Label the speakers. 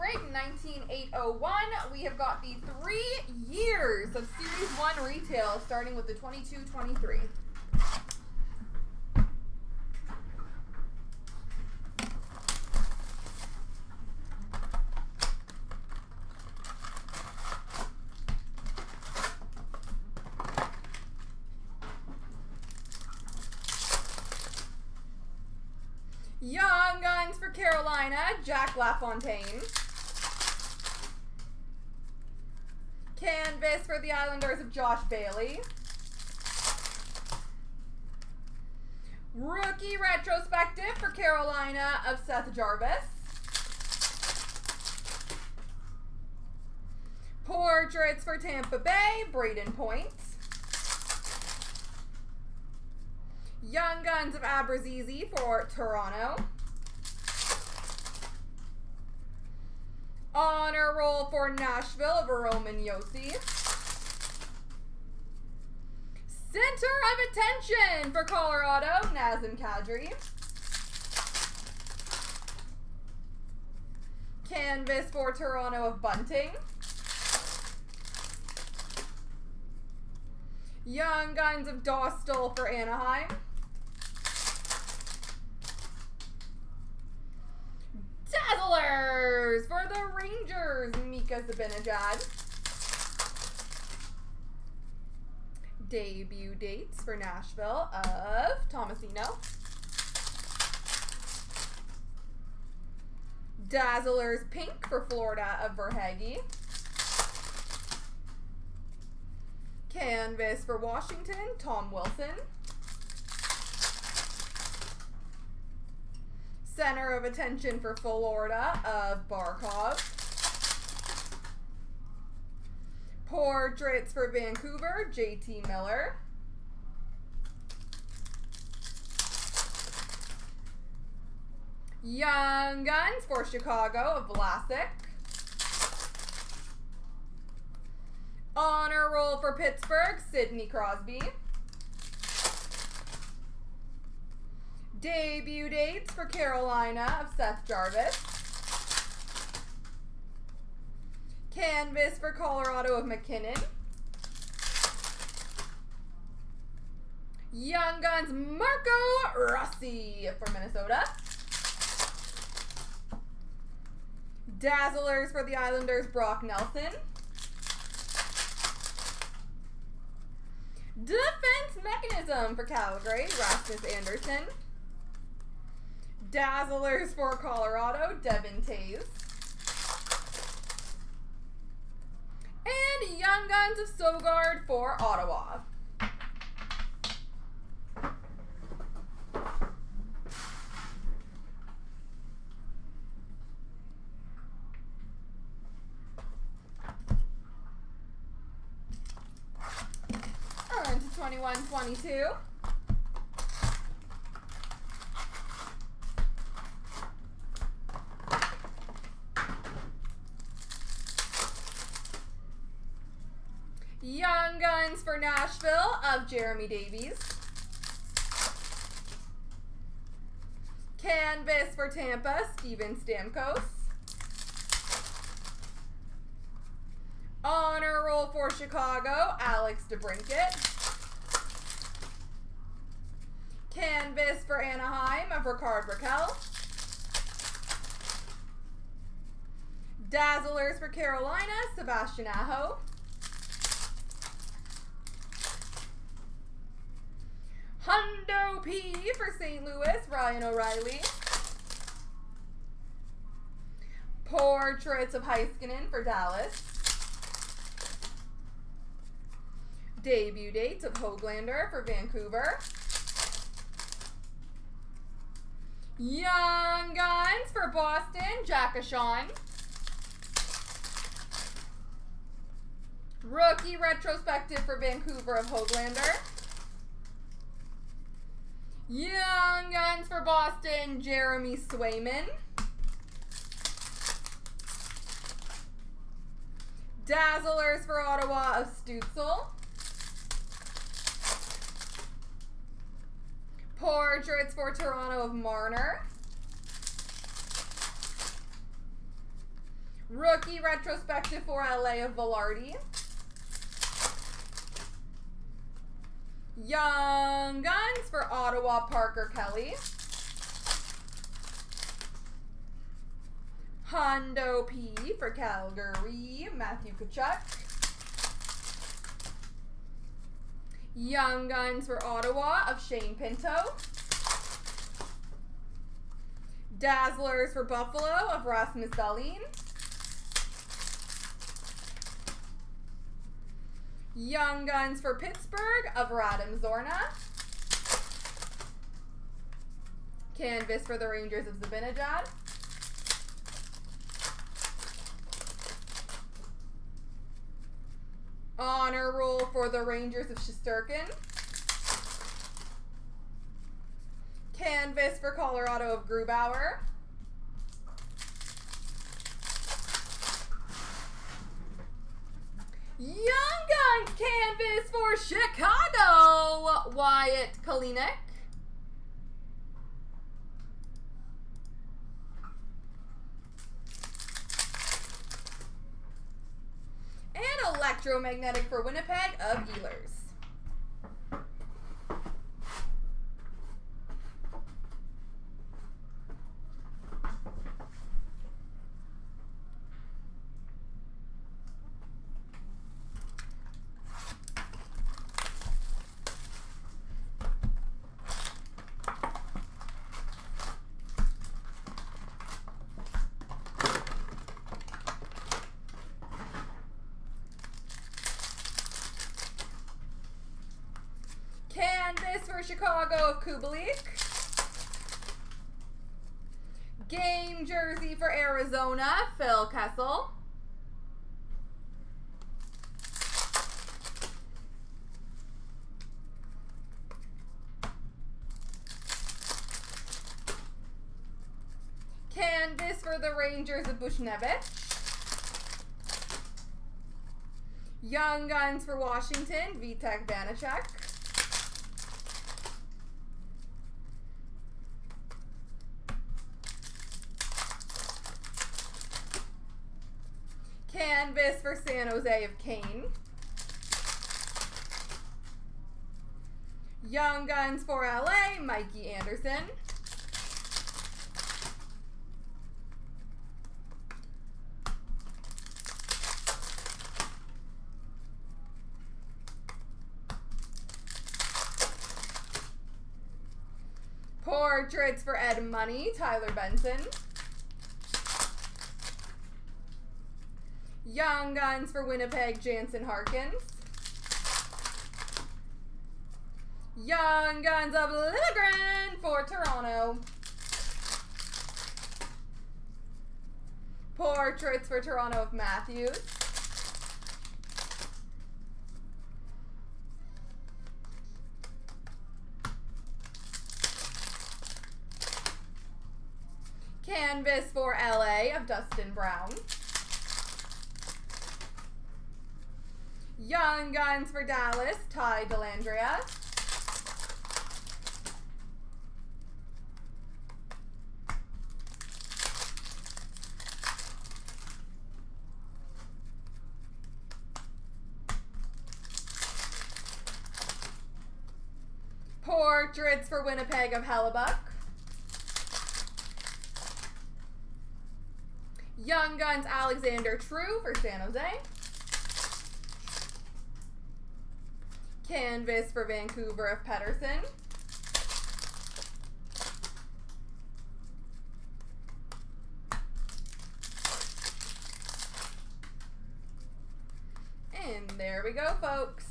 Speaker 1: break, 19801. We have got the three years of Series 1 retail starting with the 22-23. Young Guns for Carolina, Jack LaFontaine. Canvas for the Islanders of Josh Bailey. Rookie retrospective for Carolina of Seth Jarvis. Portraits for Tampa Bay, Brayden Point. Young Guns of Abruzzese for Toronto. Honor Roll for Nashville of Roman Josi. Center of Attention for Colorado, Nazem Kadri. Canvas for Toronto of Bunting. Young Guns of Dostal for Anaheim. Dazzlers for the Rangers, Mika Zibanejad. Debut dates for Nashville of Tomasino. Dazzlers Pink for Florida of Verhaeghe. Canvas for Washington, Tom Wilson. Center of Attention for Florida of Barkov. Portraits for Vancouver, JT Miller. Young Guns for Chicago of Vlasic. Honor Roll for Pittsburgh, Sidney Crosby. Debut dates for Carolina of Seth Jarvis. Canvas for Colorado of MacKinnon. Young Guns Marco Rossi for Minnesota. Dazzlers for the Islanders Brock Nelson. Defense Mechanism for Calgary Rasmus Andersson. Dazzlers for Colorado, Devon Toews. And of Sogaard for Ottawa. On to 21-22. Young Guns for Nashville of Jeremy Davies. Canvas for Tampa, Steven Stamkos. Honor Roll for Chicago, Alex DeBrincat. Canvas for Anaheim of Rickard Rakell. Dazzlers for Carolina, Sebastian Aho. Hundo P for St. Louis, Ryan O'Reilly. Portraits of Heiskanen for Dallas. Debut dates of Hoglander for Vancouver. Young Guns for Boston, Jack Ahcan. Rookie retrospective for Vancouver of Hoglander. Young Guns for Boston, Jeremy Swayman. Dazzlers for Ottawa of Stutzle. Portraits for Toronto of Marner. Rookie retrospective for LA of Vilardi. Young Guns for Ottawa, Parker Kelly. Hundo P for Calgary, Matthew Tkachuk. Young Guns for Ottawa of Shane Pinto. Dazzlers for Buffalo of Rasmus Dahlin. Young Guns for Pittsburgh of Radim Zohorna. Canvas for the Rangers of Zibanejad. Honor roll for the Rangers of Shesterkin. Canvas for Colorado of Grubauer. Young Guns canvas for Chicago, Wyatt Kalynuk. And electromagnetic for Winnipeg of Ehlers. Canvas for Chicago of Kubalik. Game jersey for Arizona, Phil Kessel. Canvas for the Rangers of Buchnevich. Young Guns for Washington, Vitek Vanacek. Canvas for San Jose of Kane. Young Guns for LA, Mikey Anderson. Portraits for Edmonton, Tyler Benson. Young Guns for Winnipeg, Jansen Harkins. Young Guns of Liljegren for Toronto. Portraits for Toronto of Matthews. Canvas for LA of Dustin Brown. Young Guns for Dallas, Ty Dellandrea. Portraits for Winnipeg of Hellebuyck. Young Guns Alexander True for San Jose. Canvas for Vancouver of Pettersson. And there we go, folks.